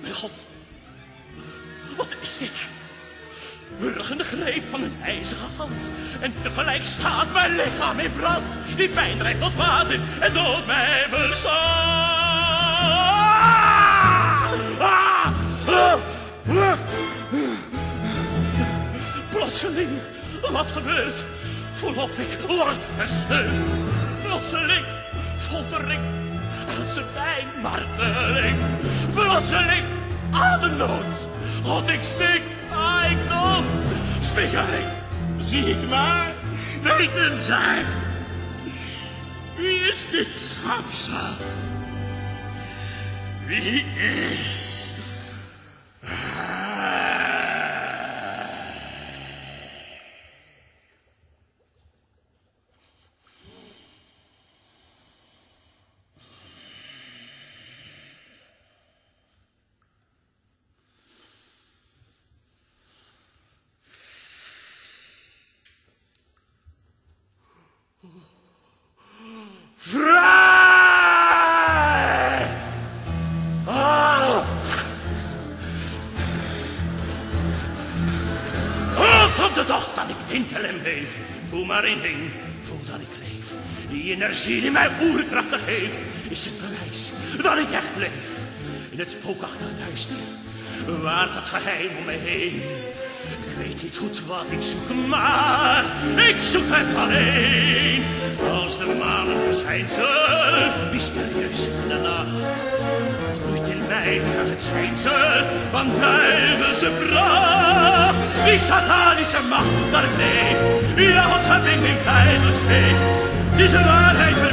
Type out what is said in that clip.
Mijn god. Wat is dit? Wurgende greep van een ijzige hand. En tegelijk staat mijn lichaam in brand. Die pijn drijft tot waanzin en dood mij! Ah! Plotseling, wat gebeurt? Voel of ik word verscheurd. Plotseling, foltering, aardse marteling. Plotseling, ademnood. God, ik stik, ah, ik dood. Spiegeling, zie ik maar, weten zij. Wie is dit schapsel? Wie is... dat ik tintel en beef. Voel maar één ding, voel dat ik leef. Die energie die mij oerkrachtig heeft, is het bewijs dat ik echt leef. In het spookachtig duister, waart het geheim om me heen. Ik weet niet goed wat ik zoek, maar ik zoek het alleen. Als de manenverschijnsel, mysterieus in de nacht, groeit in mij het schijnsel van duivelse pracht. Die satanische macht dat ik leef, ja, als schepping in tijdelijk zweef. Deze waarheid verminkt